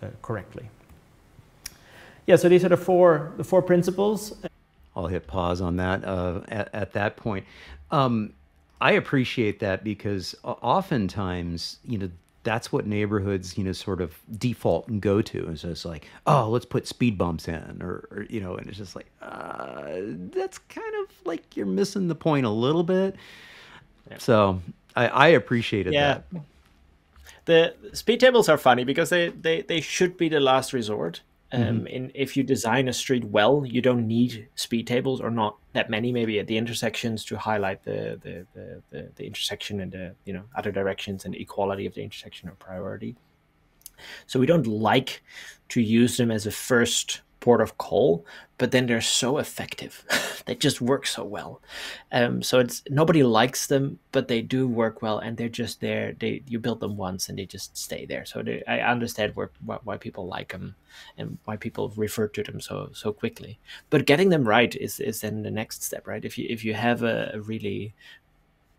uh, correctly. Yeah, so these are the four the four principles. I'll hit pause on that uh, at, at that point. Um, I appreciate that because oftentimes, you know, that's what neighborhoods, you know, sort of default and go to. And so It's just like, oh, let's put speed bumps in, or, or you know, and it's just like, uh, that's kind of like you're missing the point a little bit. So I, I appreciated Yeah. that. the speed tables are funny because they, they, they should be the last resort. Um, mm-hmm. in, if you design a street well, you don't need speed tables or not that many, maybe at the intersections to highlight the the, the, the, the intersection and the you know other directions and equality of the intersection or priority. So we don't like to use them as a first port of call, but then they're so effective. they just work so well. Um, so it's nobody likes them, but they do work well, and they're just there. They you build them once, and they just stay there. So they, I understand where, why people like them, and why people refer to them so so quickly. But getting them right is is then the next step, right? If you if you have a, a really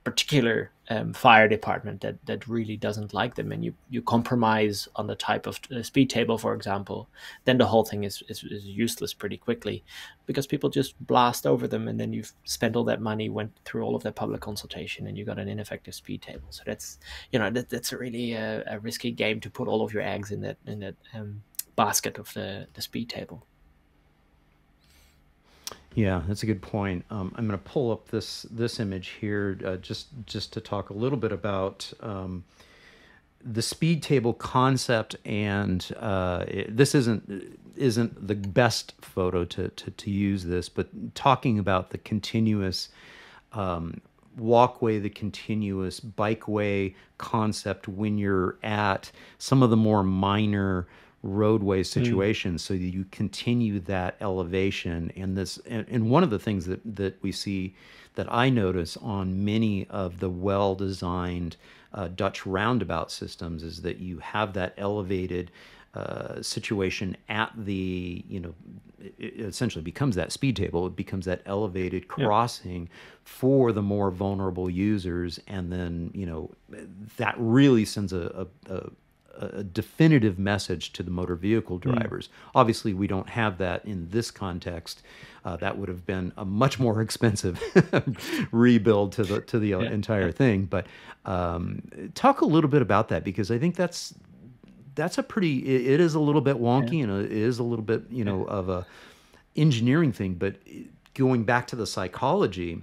particular um, fire department that, that really doesn't like them and you, you compromise on the type of uh, speed table for example then the whole thing is, is, is, useless pretty quickly because people just blast over them and then you've spent all that money went through all of that public consultation and you got an ineffective speed table. So that's you know that, that's a really uh, a risky game to put all of your eggs in that in that um, basket of the, the speed table yeah, that's a good point. Um, I'm going to pull up this this image here uh, just just to talk a little bit about um, the speed table concept. And uh, it, this isn't isn't the best photo to, to to use this, but talking about the continuous um, walkway, the continuous bikeway concept when you're at some of the more minor roadway hmm. situations mm. so you continue that elevation and this and, and, one of the things that that we see that I notice on many of the well designed uh, Dutch roundabout systems is that you have that elevated uh, situation at the you know it essentially becomes that speed table it becomes that elevated crossing yeah. for the more vulnerable users and then you know that really sends a, a, a a definitive message to the motor vehicle hmm. drivers. Mm. Obviously, we don't have that in this context. Uh, that would have been a much more expensive rebuild to the to the yeah. entire thing. But um, talk a little bit about that because I think that's that's a pretty. it, it is a little bit wonky yeah. and it is a little bit you know yeah. of a engineering thing. But going back to the psychology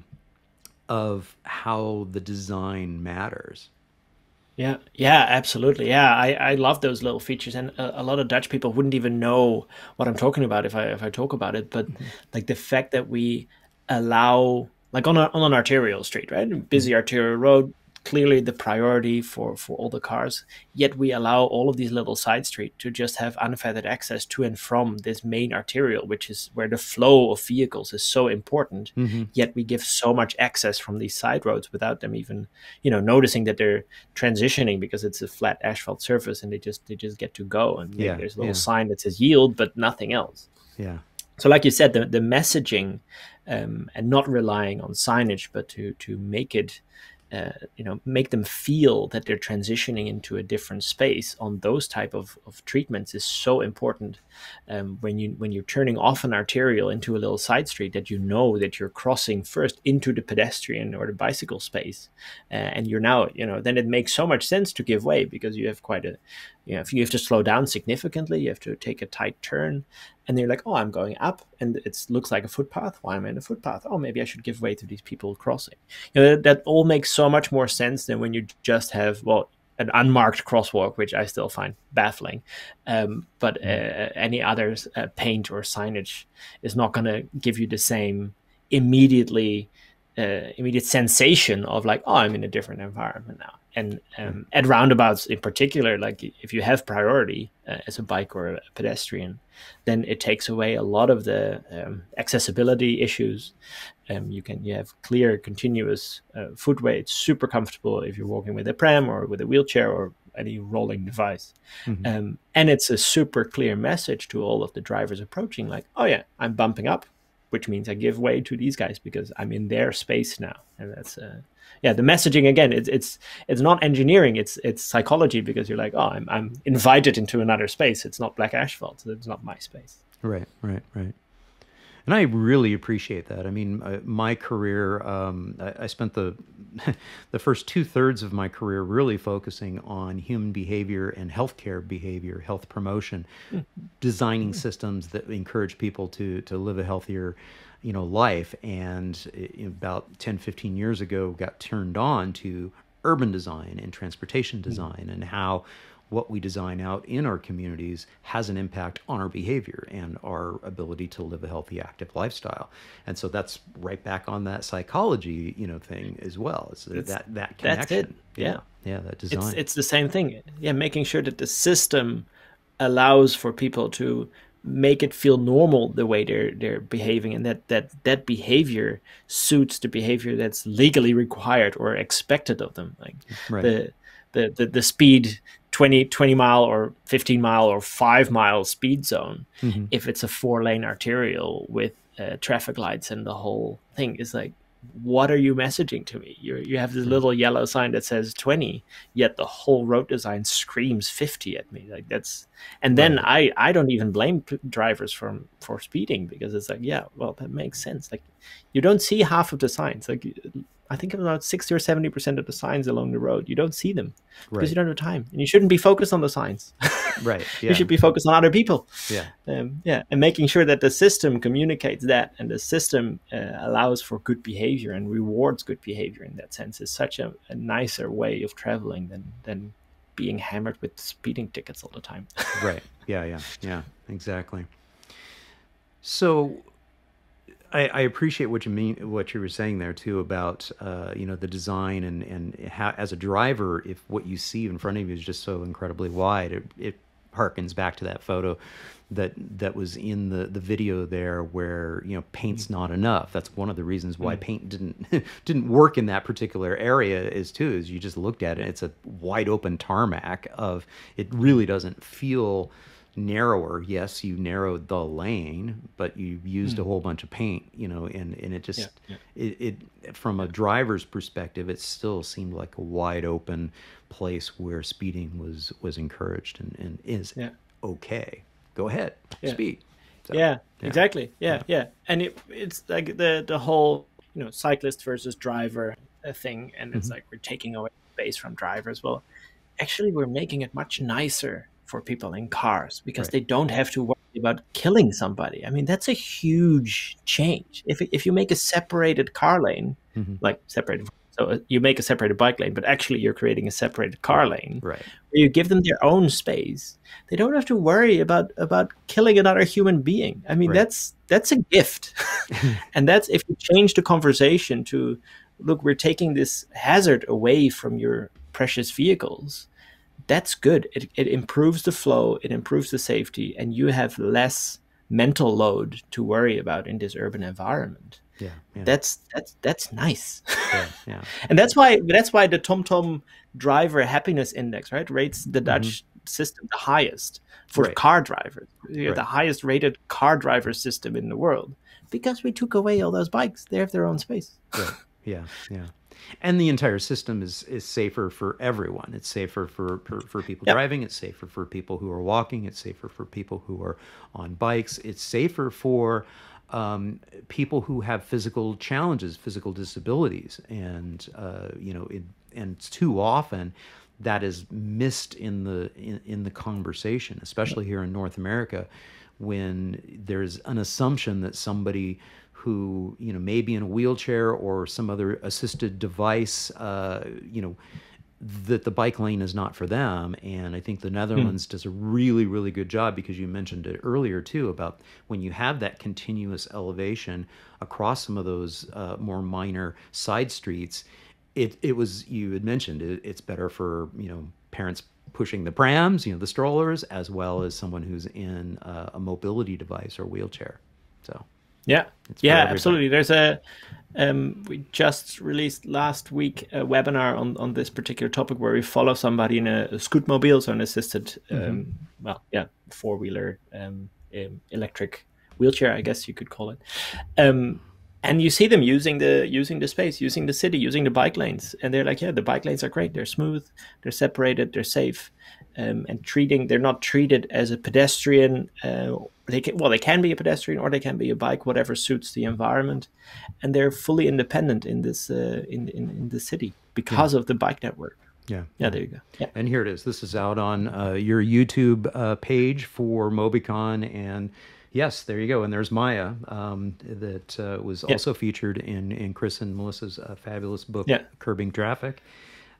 of how the design matters. Yeah, yeah, absolutely. Yeah, I, I love those little features, and a, a, lot of Dutch people wouldn't even know what I'm talking about if I if I talk about it. But mm-hmm. like the fact that we allow, like on a, on an arterial street, right, busy mm-hmm. arterial road, clearly the priority for, for all the cars. Yet we allow all of these little side streets to just have unfettered access to and from this main arterial, which is where the flow of vehicles is so important. Mm-hmm. Yet we give so much access from these side roads without them even, you know, noticing that they're transitioning because it's a flat asphalt surface and they just they just get to go. And yeah, there's a little yeah. sign that says yield, but nothing else. Yeah. So, like you said, the, the messaging um, and not relying on signage, but to to make it uh, you know make them feel that they're transitioning into a different space on those type of, of treatments is so important um, when you when you're turning off an arterial into a little side street that you know that you're crossing first into the pedestrian or the bicycle space uh, and you're now you know then it makes so much sense to give way because you have quite a you know if you have to slow down significantly you have to take a tight turn and you're like, oh, I'm going up, and it looks like a footpath. Why am I in a footpath? Oh, maybe I should give way to these people crossing. You know, that, that all makes so much more sense than when you just have well an unmarked crosswalk, which I still find baffling. Um, but uh, any other uh, paint or signage is not going to give you the same immediately uh, immediate sensation of like, oh, I'm in a different environment now. And um, at roundabouts in particular like if you have priority uh, as a bike or a pedestrian then it takes away a lot of the um, accessibility issues. Um, you can you have clear continuous uh, footway. It's super comfortable if you're walking with a pram or with a wheelchair or any rolling device. Mm-hmm. Um, and it's a super clear message to all of the drivers approaching like oh yeah i'm bumping up which means i give way to these guys because i'm in their space now. And that's uh, yeah the messaging again it's it's it's not engineering it's it's psychology because you're like oh i'm i'm invited into another space. It's not black asphalt it's not my space. Right right right and I really appreciate that. I mean, uh, my career, um, I, I, spent the the first two thirds of my career really focusing on human behavior and healthcare behavior, health promotion, mm. designing mm. systems that encourage people to to live a healthier you know life and about 10 15 years ago got turned on to urban design and transportation hmm. design mm-hmm. and how what we design out in our communities has an impact on our behavior and our ability to live a healthy, active lifestyle. And so that's right back on that psychology, you know, thing as well. It's, It's- that that connection. that's it. Yeah. yeah, that design. it's it's the same thing. Yeah, making sure that the system allows for people to make it feel normal the way they're they're behaving, and that that that behavior suits the behavior that's legally required or expected of them. Like Right. the, the the the speed 20, 20 mile or fifteen mile or five mile speed zone. Mhm. If it's a four lane arterial with uh, traffic lights and the whole thing is like what are you messaging to me? You you have this little yellow sign that says 20, yet the whole road design screams 50 at me. Like that's, and then I I don't even blame p- drivers for for speeding because it's like yeah, well that makes sense. Like you don't see half of the signs. Like I think about 60 or 70 percent of the signs along the road you don't see them because you don't have time and you shouldn't be focused on the signs. right. Yeah. You should be focused on other people yeah. um, yeah, and making sure that the system communicates that and the system uh, allows for good behavior and rewards good behavior in that sense is such a, a nicer way of traveling than than being hammered with speeding tickets all the time. right yeah yeah yeah exactly so I, I appreciate what you mean what you were saying there too about uh, you know the design and and how as a driver if what you see in front of you is just so incredibly wide it, it harkens back to that photo that that was in the the video there where you know paint's not enough. That's one of the reasons why paint didn't didn't work in that particular area is too is you just looked at it it's a wide open tarmac of it really doesn't feel narrower yes you narrowed the lane but you used a whole bunch of paint you know and and it just Yeah, yeah. It, it from a driver's perspective it still seemed like a wide open place where speeding was was encouraged and, and is Yeah. okay go ahead Yeah. speed So, yeah, exactly. Yeah, yeah, and it, it's like the the whole you know cyclist versus driver uh, thing, and it's like we're taking away space from drivers. Well, actually, we're making it much nicer for people in cars because Right. they don't have to worry about killing somebody. I mean, that's a huge change. If if you make a separated car lane, Mhm. like separated. So uh, you make a separated bike lane, but actually you're creating a separated car lane right where you give them their own space they don't have to worry about about killing another human being i mean Right. that's that's a gift and that's if you change the conversation to look we're taking this hazard away from your precious vehicles that's good it, it improves the flow it improves the safety and you have less mental load to worry about in this urban environment yeah yeah that's that's that's nice yeah, yeah. and that's why that's why the TomTom driver happiness index right rates the Dutch system the highest for Mm-hmm. Right. car drivers. Right. the highest rated car driver system in the world because we took away all those bikes. They have their own space. Right. Yeah, yeah. And the entire system is is safer for everyone. It's safer for for, for people Yep. driving. It's safer for people who are walking. It's safer for people who are on bikes. It's safer for um, people who have physical challenges, physical disabilities, and uh, you know, it, and too often that is missed in the in, in the conversation, especially here in North America, when there's an assumption that somebody who you know may be in a wheelchair or some other assisted device, uh, you know, that the bike lane is not for them. And I think the Netherlands does a really, really good job because you mentioned it earlier too about when you have that continuous elevation across some of those uh, more minor side streets. It it was you had mentioned it, it's better for you know parents pushing the prams, you know the strollers, as well as someone who's in uh, a mobility device or wheelchair. So Yeah, yeah, everybody. absolutely. There's a um, we just released last week a webinar on, on this particular topic where we follow somebody in a, a scootmobile, so an assisted, Mm-hmm. um, well, yeah, four wheeler um, um, electric wheelchair, I guess you could call it. Um, and you see them using the using the space, using the city, using the bike lanes, and they're like, yeah, the bike lanes are great. They're smooth, they're separated, they're safe, um, and treating they're not treated as a pedestrian. Uh, they can, well, they can be a pedestrian or they can be a bike, whatever suits the environment, and they're fully independent in this uh, in, in in the city because of the bike network. yeah, Yeah, there you go. Yeah. And here it is. This is out on uh, your YouTube uh, page for Mobycon. And yes, there you go. And there's Maya um, that uh, was Yeah. also featured in, in Chris and Melissa's uh, fabulous book, Yeah. Curbing Traffic.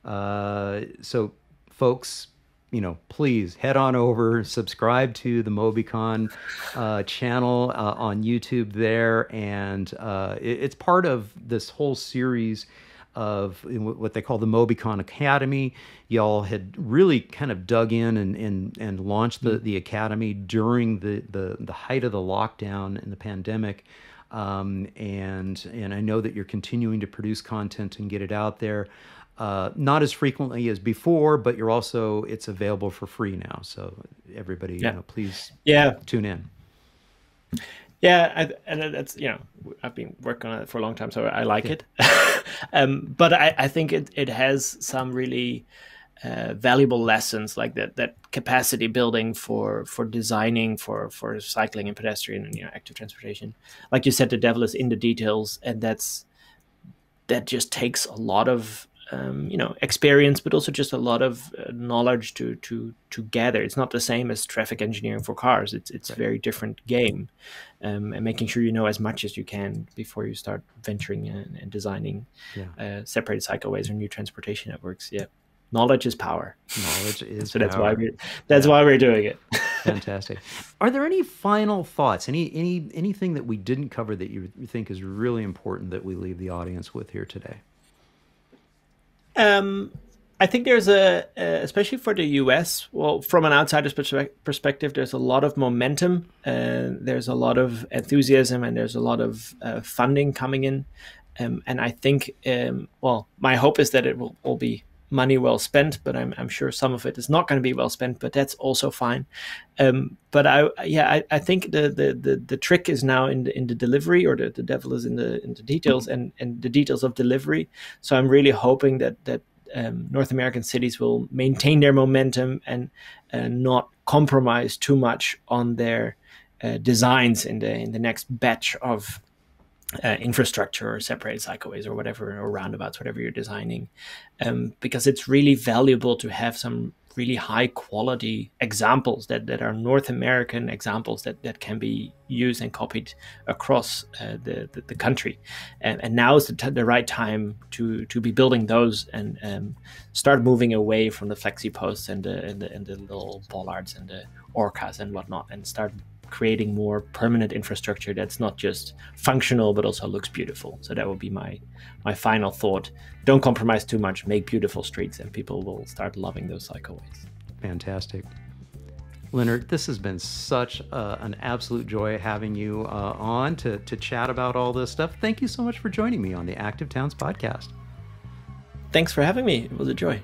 Uh, so, folks, you know, please head on over, subscribe to the Mobycon uh, channel uh, on YouTube there, and uh, it, it's part of this whole series of what they call the Mobycon Academy. Y'all had really kind of dug in and and, and launched the, the academy during the, the, the height of the lockdown and the pandemic. Um, and and I know that you're continuing to produce content and get it out there uh, not as frequently as before, but you're also it's available for free now. So everybody, yeah. you know, please yeah tune in. Yeah, I, and that's you know I've been working on it for a long time, so I like yeah. it. um, but I, I think it it has some really uh, valuable lessons like that that capacity building for for designing for for cycling and pedestrian and you know active transportation. Like you said, the devil is in the details, and that's that just takes a lot of um, you know experience, but also just a lot of uh, knowledge to to to gather. It's not the same as traffic engineering for cars. It's it's right. a very different game, um, and making sure you know as much as you can before you start venturing and, and designing yeah. uh, separated cycleways or new transportation networks. Yeah, knowledge is power. Knowledge is so that's why we that's yeah. why we're doing it. Fantastic. Are there any final thoughts? Any any anything that we didn't cover that you think is really important that we leave the audience with here today? Um, I think there's a, especially for the US, well, from an outsider's perspective, there's a lot of momentum, and there's a lot of enthusiasm, and there's a lot of uh, funding coming in. Um, and I think, um, well, my hope is that it will all be money well spent, but I'm, I'm sure some of it is not going to be well spent, but that's also fine. Um, but I, yeah, I, I think the, the, the, the, trick is now in the, in the delivery or the, the devil is in the, in the details and, and the details of delivery. So I'm really hoping that, that um, North American cities will maintain their momentum and not compromise too much on their uh, designs in the in the next batch of uh, infrastructure or separated cycleways or whatever or roundabouts whatever you're designing um, because it's really valuable to have some really high quality examples that, that are North American examples that, that can be used and copied across uh, the, the, the, country. And, and now is the, the right time to, to be building those and um, start moving away from the flexi posts and the, and the, and the little bollards and the orcas and whatnot and start creating more permanent infrastructure that's not just functional but also looks beautiful. So that would be my my final thought. Don't compromise too much. Make beautiful streets, and people will start loving those cycleways. Fantastic. Lennart, this has been such uh, an absolute joy having you uh, on to, to chat about all this stuff. Thank you so much for joining me on the Active Towns podcast. Thanks for having me. It was a joy.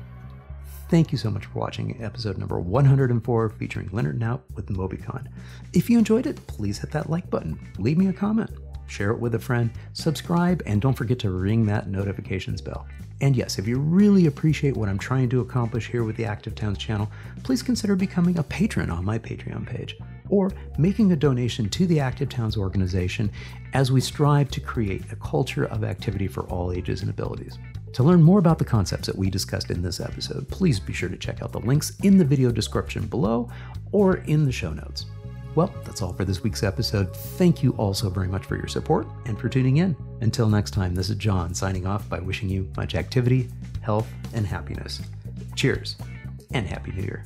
Thank you so much for watching episode number 104 featuring Lennart Nout with Mobycon. If you enjoyed it, please hit that like button, leave me a comment, share it with a friend, subscribe, and don't forget to ring that notifications bell. And yes, if you really appreciate what I'm trying to accomplish here with the Active Towns channel, please consider becoming a patron on my Patreon page or making a donation to the Active Towns organization as we strive to create a culture of activity for all ages and abilities. To learn more about the concepts that we discussed in this episode, please be sure to check out the links in the video description below or in the show notes. Well, that's all for this week's episode. Thank you all so very much for your support and for tuning in. Until next time, this is John signing off by wishing you much activity, health, and happiness. Cheers, and Happy New Year.